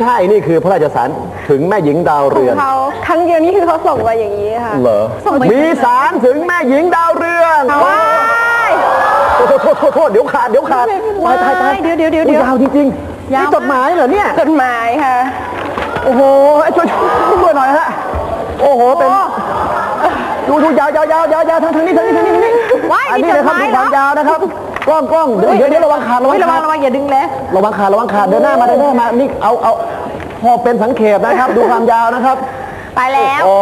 ใช่นี่คือพระราชสารถึงแม่หญิงดาวขอเรืงอนเขาครั้งเดียวนี่คือเขาส่งมาอย่างนี้ค่ะเหรอมีสารถึงแม่หญิงดาวเรือนว้ายโทษโทษโทษโทษเดี๋ยวขาดเดี๋ยวขาดตายตายตายเดี๋ยวเดี๋ยวเดี๋ยวอุ๊เดี๋ยวยาวจริงๆนี่จดหมายเหรอเนี่ยจดหมายค่ะโอ้โหช่วยช่วยช่วยหน่อยฮะโอ้โหเป็นดูดูยาวยาวยาวยาวยาวทางทางนี้ทางนี้ทางนี้ทางนี้ว้ายอันนี้มีจดนะครับหมายดูเหรอความยาวนะครับ กล้องกล้องเดี๋ยวเดี๋ยวเดี๋ยวระวังขาดระวังเฮ้ยระวัขางดระวังอย่าดึงแรงระวังขาดระวังขาดเดินหน้ามาเดินหน้ามานี่เอาเอาพอเป็นสังเขปนะครับ ดูความยาวนะครับไปแล้วอ๋อ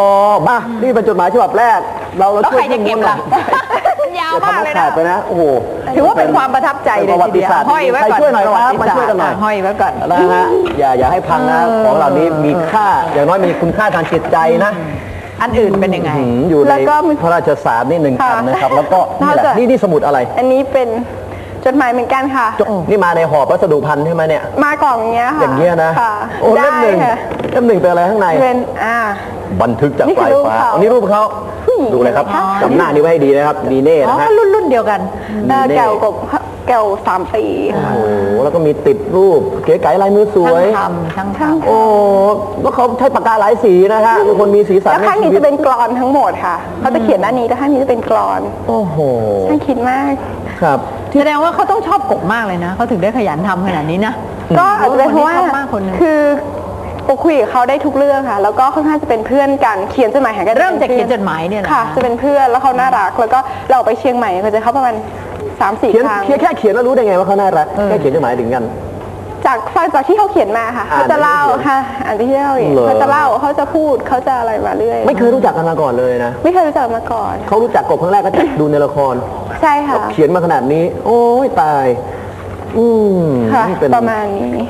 มานี่เป็นจดหมายฉบับแรก เราเราแล้วช่วใคยรจะเก็บล่ะมันยาวจะมากทำเลให้ยขานะดไปนะโอ้โหถือว่าเป็นความประทับใจเลยเป็นประวัทีติเดียวศาสตร์ห้อยไว้ใครก่อนช่วยหน่อยครับประวัติมาช่วยกันหน่อยศาสตร์ห้อยไว้ก่อนนะฮะอย่าอย่าให้พังนะของเหล่านี้มีค่าอย่างน้อยมีคุณค่าทางจิตใจนะ อันอื่นเป็นยังไงหืมอยู่ในแล้วก็มี พระราชสารนี่หนึ่งค่ะอันนะครับ แล้วก็นี่แหละนอกจากนี่นี่สมุดอะไร อันนี้เป็น จดหมายเหมือนกันค่ะจนี่มาในห่อพัสดุพันธ์ใช่ไหมเนี่ย มากล่องเนี้ยค่ะอย่างเงี้ยนะค่ะโอ้เล่มหนึ่งได้ค่ะเล่มหนึ่งเป็นอะไรข้างใน เป็นอ่า บันทึกจากนี่ปคือลายรูปฟ้าเขาอันนี้รูปเขาดูเลยครับจำหน้านี้ไว้ให้ดีนะครับนีเน่อ๋อนะฮะ รุ่นรุ่นเดียวกัน เอ่อแก้วกับแก้วสามปีโอ้ค่ะโหแล้วก็มีติดรูปเก๋ไก๋ลายมือสช่าวยงทำช่างทำโอ้แล้วเขาใช้ปากกาหลายสีนะฮะเป็นคนมีสีสันแล้วข้างนี้ใชีวิจะตเป็นกรอนทั้งหมดค่ะเขาจะเขียนด้านนี้แต่ข้างนี้จะเป็นกรอนโอ้โห ช่างคิดมาก ครับ แสดงว่าเขาต้องชอบกบมากเลยนะเขาถึงได้ขยันทำขนาดนี้นะก็อาจจะเป็นเพราะว่าคนนี้ชอบมากคนหนึ่งคือโอคุยกับเขาได้ทุกเรื่องค่ะ แล้วก็ค่อนข้างจะเป็นเพื่อนกันเขียนจดหมายหากันเริ่มจากเขียนจดหมายเนี่ยนะ ค่ะ จะเป็นเพื่อนแล้วเขาน่ารัก แล้วก็เราออกไปเชียงใหม่ก็จะเขาประมาณสามสี่เขียนครั้งเขียนแค่เขียนแล้วรู้ได้ไงว่าเขาน่ารักแค่เขียนจดหมายถึงกัน จากฟังจากที่เขาเขียนมาค่ะอ่านเขาจะเล่าค่ะอ่านที่เขาเขียนเหรอ เขาจะเล่าเขาจะพูดเขาจะอะไรมาเรื่อยไม่เคยรู้จักกันมาก่อนเลยนะไม่เคยรู้จักมาก่อน เขารู้จักกบครั้งแรกก็จากดูในละคร ใช่ค่ะ เขียนมาขนาดนี้ โอ้ยตาย อืมค่ะ นี่เป็นประมาณนี้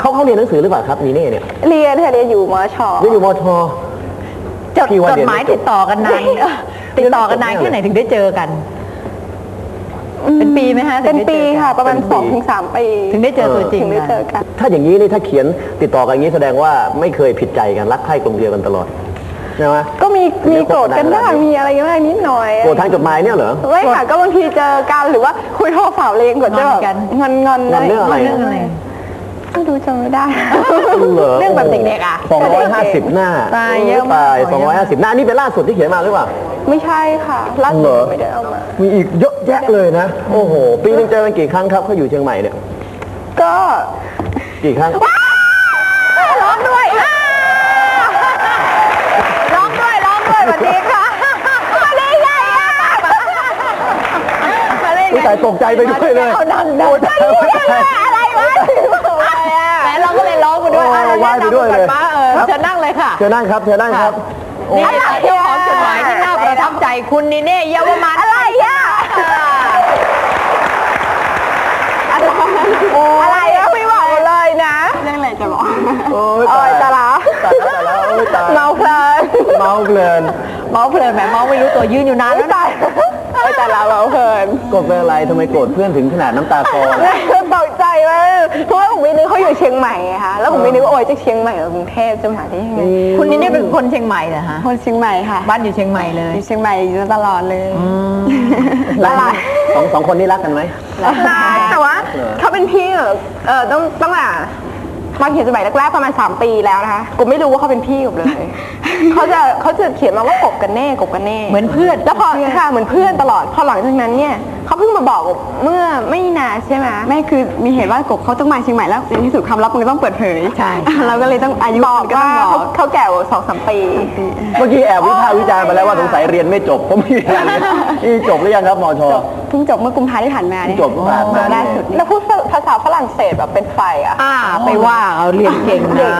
เขาเขาเรียนหนังสือหรือเปล่าครับนีเน่เนี่ยเรียนค่ะเรียนอยู่มช เรียนอยู่มช จดพี่ว่าจเรีดยนหมายไม่จบ ติดต่อกันนานติดต่อกันนานแค่ไหนถึงได้เจอกัน เป็นปีไหมฮะถึเป็นงได้ปีจอกัน ค่ะ ประมาณเป็นปี สองถึงสามปีถึงได้เจอตัวจริงถึงได้นะ เจอกัน ถ้าอย่างนี้นี่ถ้าเขียนติดต่อกันอย่างนี้แสดงว่าไม่เคยผิดใจกันรักใคร่กลมเกลียวกันตลอด ใช่ไหม ก็มีมีเดี๋ยวโกรธกันคบกันบ้างนานๆมีอะไรกันบ้างนิดหน่อยโกรธทางจดหมายเนี่ยเหรอไม่ค่ะก็บางทีเจอกันหรือว่าคุยโทรศัพท์เลงกดจะแบบงอนกันงอนงอนงอนเรื่องอะไรเรื่องอะไรไม่รู้จำไม่ได้เรื่องแบบเด็กๆอะสองร้อยห้าสิบหน้าตายเยอะมากตายสองร้อยห้าสิบหน้านี่เป็นล่าสุดที่เขียนมาหรือเปล่าไม่ใช่ค่ะล่าสุเหรดอไม่ได้เอามามีอีกเยอะแยะเลยนะ โอ้โห ปีนึงเจอกันกี่ครั้งครับเขาอยู่เชียงใหม่เนี่ย ก็กี่ครั้ง ร้องด้วยอ่าร้องด้วยร้องด้วยสวัสดีค่ะมาได้ไงอะมาได้ อุ๊ยไงตายตกใจไปด้วยเลยเอาดังดังโอ้ยตายตกใจอะไรวะแหมเราก็เลยร้องไปด้วยโอ้อะเราวายไปด้วยเลยแนะนำก่อนป้าเออเชิญนั่งเลยค่ะเชิญนั่งครับเชิญนั่งครับโอ้นี่เจ้าของจดหมายที่น่าประทับใจคุณนี่เน่เยาวมันอะไรอะอะไรอะไม่บอกเลยนะเรื่องอะไรจะบอกโอ้ยโอ้ตายยตายละตายแล้วตายแล้วโอ้ยตายเมาเพลินเมาเพลินเมาเพลินแหมเมาไม่รู้ตัวยืนอยู่นานแล้วนะตาย โอ้ยตายละเมาเพลินกดเป็นอะไรทำไมโกรธเพื่อนถึงขนาดน้ำตาคลอเลย ตกใจมากเพราะว่าผมไม่นึกเขาอยู่เชียงใหม่ไงคะแล้วผมไม่นึกว่าโอ้ยจากเชียงใหม่กับกรุงเทพจะมาได้ยังไงคุณนี่เน่เป็นคนเชียงใหม่เหรอฮะคนเชียงใหม่ค่ะบ้านอยู่เชียงใหม่เลยอยู่เชียงใหม่อยู่ตลอดเลยรักไหมสองสองคนนี้รักกันไหมรักแต่ว่าเขาเป็นพี่เออเออต้องต้องอะ มาเขียนจดหมายแรกๆประมาณ 3 ปีแล้วนะคะกูไม่รู้ว่าเขาเป็นพี่กบเลย เขาจะเขาจะเขียนมาว่ากบกันแน่กบกันแน่เหมือนเพื่อนแล้วพอค่ะเหมือนเพื่อนตลอดพอหลังจากนั้นเนี่ยเขาเพิ่งมาบอกกบเมื่อไม่นานใช่ไหมไม่คือมีเหตุว่ากบเขาต้องมาเชียงใหม่แล้วในที่สุดความลับมันก็ต้องเปิดเผยใช่เราก็เลยต้องอายุบอกว่าเขาเขาแก่กว่าสองสามปีเมื่อกี้แอบวิพากษ์วิจารณ์มาแล้วว่าสงสัยเรียนไม่จบเพราะไม่มีงานเรียนนี่จบหรือยังครับมชเพิ่งจบเมื่อกุมภาที่ผ่านมาเนี่ยจบเมื่อผ่านมาล่าสุดแล้วพูดภาษาฝ รั่งเศสแบบเป็นไฟอะ อ่าไปว่าเอาเรียนเก่งนะ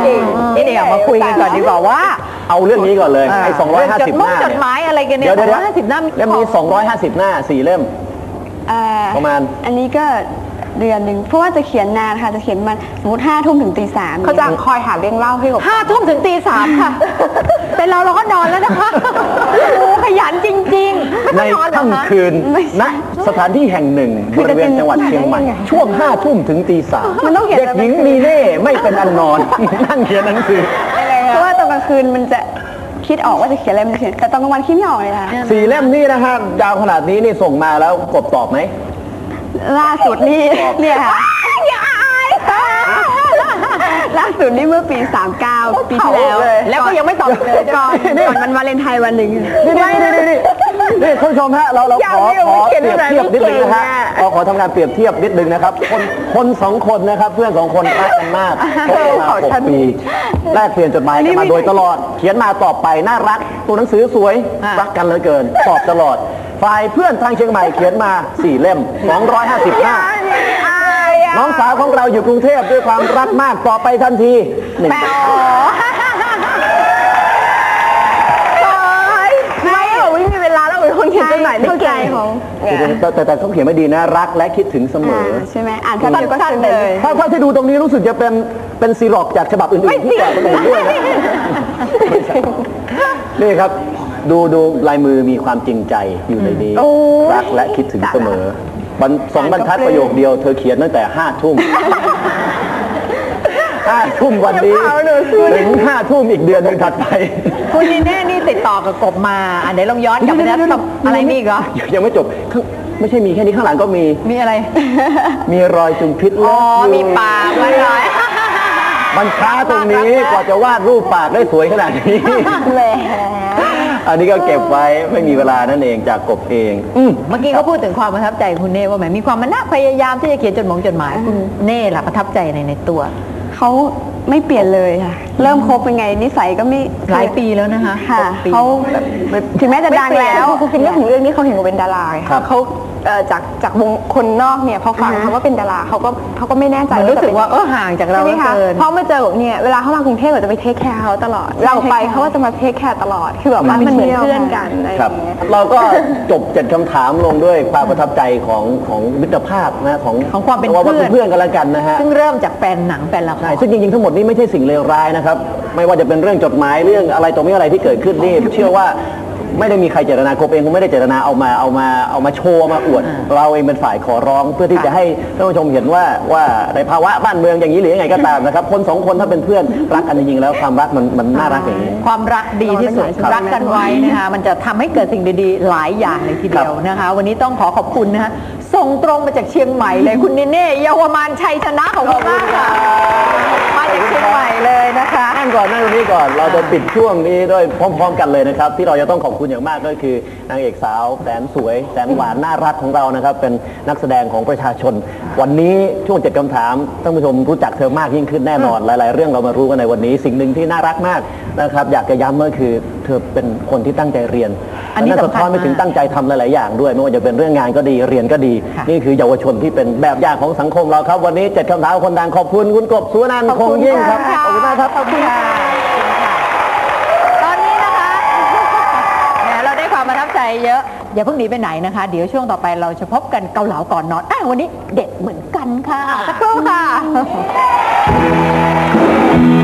เก่ง นี่เดี๋ยวมาคุยกันก่อนดีกว่าว่าเอาเรื่องนี้ก่อนเลยไอ้250 หน้าจดหมายอะไรกันเนี่ยเดี๋ยวเดี๋ยวห้าสิบหน้าเล่มนี้250 หน้าสี่เล่มเอ่อประมาณ อันนี้ก็เดือนหนึ่งเพราะว่าจะเขียนนานค่ะจะเขียนมันสมมติห้าทุ่มถึงตีสามเขาจะคอยหาเรื่องเล่าให้กับห้าทุ่มถึงตีสามค่ะ เป็นเราเราก็นอนแล้วนะคะโอ้ ขยันจริงๆในไม่ต้องนอนเหรอคะ ค่ำคืนณสถานที่แห่งหนึ่งบริเวณจังหวัดเชียงใหม่ช่วงห้าทุ่มถึงตีสามมันต้องเขียนเด็กหญิงมีเน่ไม่เป็นอันนอน นั่งเขียนหนังสือ เพราะว่าตอนกลางคืนมันจะคิดออกว่าจะเขียนอะไรมันจะเขียนแต่ตอนกลางวันคิดไม่ออกเลยค่ะ สี่เล่มนี่นะฮะยาวขนาดนี้นี่ส่งมาแล้วกบตอบไหมล่าสุดนี่เนี่ยค่ะอย่าอายค่ะล่า สุดนี่เมื่อปี 39 ปีที่แล้วเผาเลยแล้วก็ยังไม่ตอบเลยก่อนก่อนวันวาเลนไทน์วันหนึ่งนี่นี่นี่นี่นี่นี่ท่านผู้ชมฮะเราเราอยากขอให้ขอเขีเปยนรียบภาษาเทียบนิดนึงนะฮะเก่งอะขอขอทำการเปรียบเทียบนิดนึงนะครับ คนคนสองคนนะครับ เพื่อนสองคนรักกันมากคบกันมาขอหกฉันปีแลกเปลี่ยนจดหมายกันมาโดยตลอด เขียนมาตอบไปน่ารักตัวหนังสือสวยอะรักกันเหลือเกินตอบตลอดฝ่ายเพื่อนทางเชียงใหม่เขียนมา4เล่ม 250หน้าอายอะ น้องสาวของเราอยู่กรุงเทพด้วยความรักมากต่อไปทันทีหนึ่ง แปลไม่เหรอไม่มีเวลาแล้วเป็นคนเขียนจดหมายได้เข้าใจเก่งของแต่แต่แต่เขาเขียนไม่ดีนะรักและคิดถึงเสมอ ใช่ไหมอ่านคำเดียวก็สั้นเสๆร็จเลเลยยถ้าถ้าที่ดูตรงนี้รู้สึกจะเป็นเป็นซีร็อกจากฉบับอื่นๆที่แจกคนอื่นด้วยนะนี่ครับ ดูดูลายมือมีความจริงใจอยู่ในนี้ โอ้ย รักและคิดถึงเสมอ บันสองบรรทัดประโยคเดียว เธอเขียนตั้งแต่ห้าทุ่มห้าทุ่มวันนี้ถึงห้าทุ่มอีกเดือนหนึ่งถัดไป คุณนีเน่นี่ติดต่อกับกบมา อันไหนลองย้อนกลับไปนะทำอะไรนี่อีกเหรอยังไม่จบข้างไม่ใช่มีแค่นี้ข้างหลังก็มีมีอะไร มีรอยจุงพิษอ๋อเลิฟยู่มีปากมาหน่อยมันช้าตรงนี้กว่าจะวาดรูปปากได้สวยขนาดนี้แหม อันนี้ก็เก็บไว้ไม่มีเวลานั่นเองจากกบเองอืมเมื่อกี้เขาพูดถึงความประทับใจคุณเน่ว่าแหมมีความมันน่าพยายามที่จะเขียนจดหมายจดหมายคุณเน่ล่ะประทับใจในในตัว เขาไม่เปลี่ยนเลยค่ะ เริ่มคบเป็นไงนิสัยก็ไม่หลายปีแล้วนะคะค่ะหกปีเขาถึงแม้จะดังแล้วคือเรื่องของเรื่องนี้เขาเห็นว่าเป็นดาราไงครับเขา เอ่อจากจากวงคนนอกเนี่ยพอฟังอ่าฮะคำว่าเป็นดาราเขาก็เขาก็ไม่แน่ใจมันรู้สึกว่าเออห่างจากเราใช่ไหมเหลือคะเกิน เพราะมาเจอแบบเนี่ยเวลาเขามากรุงเทพเราจะไป take care เขาตลอด เราไปเขาก็จะมา take care ตลอดคือแบบว่ามันเหมือนเพื่อนกันอะไรอครับย่างเงี้ย เราก็จบเจ็ดคำถามลงด้วยความประทับใจของของมิตรภาพนะของของความเป็นว่าเพื่อนเพื่อนกันแล้วกันนะฮะซึ่งเริ่มจากแฟนหนังแฟนละครใช่ซึ่งจริงๆทั้งหมดนี้ไม่ใช่สิ่งเลวร้ายนะครับ ไม่ว่าจะเป็นเรื่องจดหมายเรื่องอะไรต่อมิอะไรที่เกิดขึ้นนี่เชื่อว่า ไม่ได้มีใครเจตนาคบเองคงไม่ได้เจตนาเอามาเอามาเอามาโชว์มาอวด เราเองเป็นฝ่ายขอร้องเพื่อที่จะให้ท่านผู้ชมเห็นว่าว่าในภาวะบ้านเมืองอย่างนี้หรือยังไงก็ตามนะครับ คนสองคนถ้าเป็นเพื่อนรักกันจริงๆแล้วความรักมันมันน่ารักอย่างนี้ ความรักดีที่สุดครับรักกันไว้นะคะมันจะทำให้เกิดสิ่งดีๆหลายอย่างเลยทีเดียวนะคะ วันนี้ต้องขอขอบคุณนะคะ ส่งตรงมาจากเชียงใหม่เลยคุณนิเน่เยาวมานชัยชนะของคุณมากค่ะมาจากเชียงใหม่เลยนะคะนั่งก่อนนั่งตรงนี้ก่อนเราจะปิดช่วงนี้ด้วยพร้อม ๆ กันเลยนะครับ ที่เราจะต้องขอบคุณอย่างมากก็คือนางเอกสาวแสนสวยแสนหวานน่ารักของเรานะครับ เป็นนักแสดงของประชาชน วันนี้ช่วงเจ็ดคำถามท่านผู้ชมรู้จักเธอมากยิ่งขึ้นแน่นอน หลาย ๆ เรื่องเรามารู้กันในวันนี้ สิ่งหนึ่งที่น่ารักมากนะครับ อยากจะย้ำก็คือเธอเป็นคนที่ตั้งใจเรียนอันนี้และสะท้อนไปสำคัญมากถึงตั้งใจทำหลายๆอย่างด้วยไม่ว่าจะเป็นเรื่องงานก็ดีเรียนก็ดีค่ะนี่คือเยาวชนที่เป็นแบบอย่างของสังคมเราครับ วันนี้เจ็ดคำถามคนดังขอบคุณคุณกบสุวรรณคงยิ่งครับขอบคุณมากครับขอบคุณค่ะตอนนี้นะคะแหมเราได้ความประทับใจเยอะอย่าเพิ่งหนีไปไหนนะคะ เดี๋ยวช่วงต่อไปเราจะพบกันเกาเหลาก่อนนอนอะวันนี้เด็ดเหมือนกันค่ะสักครู่ค่ะโอ้